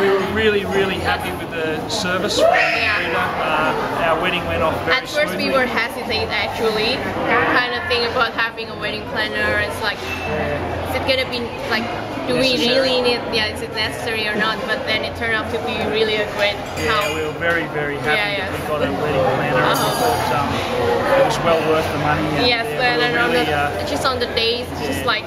we were really, really happy with the service from Yeah. Rita. Uh, our wedding went off very At first we were hesitant actually, kind of think about having a wedding planner. It's like, is it gonna be like, do we really need? Yeah, is it necessary or not? But then it turned out to be really a great help. Yeah, we were very, very happy Yeah, that yeah. we got a wedding planner. and we well worth the money. And, Yes, yeah, and on really, the, uh, just on the days, it's just like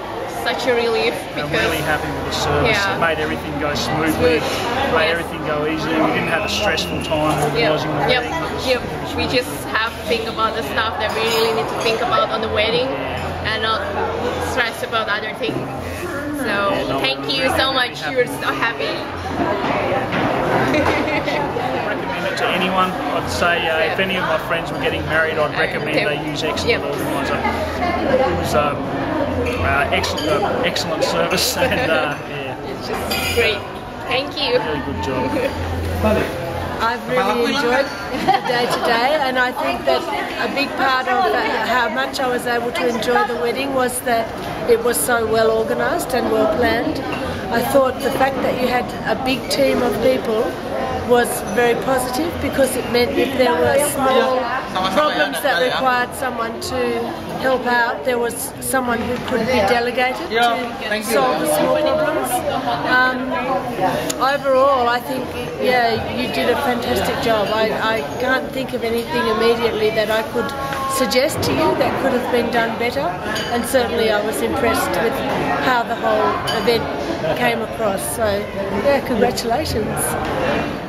such a relief I'm because really happy with the service. Yeah. It made everything go smoothly, Smooth. made Yes. everything go easy. We didn't have a stressful time Yep. organising the Yep. wedding. It was- Yep. We just have to think about the stuff that we really need to think about on the wedding and not stress about other things. So no, thank you really, so really much. happy. You're so happy. recommend it to anyone. I'd say uh, if any of my friends were getting married, I'd recommend Yep. they use Excellent Yep. Organiser. It was um, uh, excellent, uh, excellent service, and uh, yeah, It's just great. Thank you. really good job. I've really enjoyed the day today, and I think that a big part of how much I was able to enjoy the wedding was that it was so well organised and well planned. I thought the fact that you had a big team of people was very positive because it meant if there were small problems that required someone to help out, there was someone who could be delegated to solve the small problems. Um, overall, I think, yeah, you did a fantastic job. I, I can't think of anything immediately that I could suggest to you that could have been done better. And certainly I was impressed with how the whole event came across. So, yeah, congratulations.